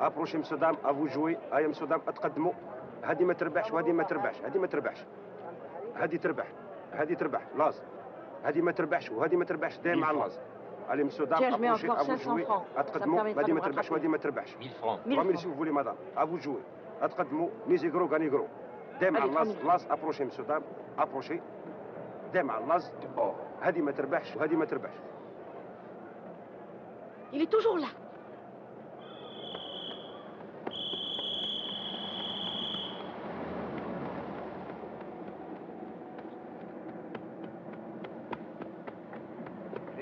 ابروشي مصدام افو جوي هيا مصدام أتقدموا. هذه ما تربحش وهذه ما تربحش هذه ما تربحش. هذه تربح هذه تربح لاز. هذه ما تربحش وهذه ما تربحش دائما مع لاز. علي مصدام ابروشي افو جوي أتقدموا. هذه ما تربحش وهذه ما تربحش. 1000 فرانcs 1000 سي فولي مدام. افو جوي أتقدموا. نيزي كرو كاني كرو دائما مع لاز. لاز ابروشي مصدام أبروشي. دائما مع لاز. هذه ما تربحش وهذه ما تربحش. Il est toujours là.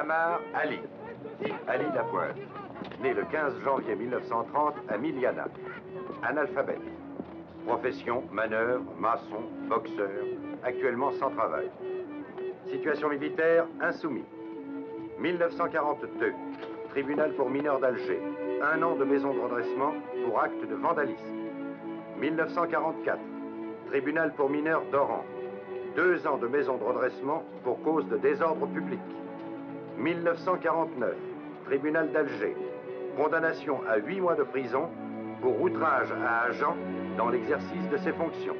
Amar Ali. Ali Lapointe. Né le 15 janvier 1930 à Miliana. Analphabète. Profession, manœuvre, maçon, boxeur. Actuellement sans travail. Situation militaire, insoumis. 1942. Tribunal pour mineurs d'Alger. Un an de maison de redressement pour acte de vandalisme. 1944. Tribunal pour mineurs d'Oran. Deux ans de maison de redressement pour cause de désordre public. 1949, tribunal d'Alger. Condamnation à huit mois de prison pour outrage à agent dans l'exercice de ses fonctions.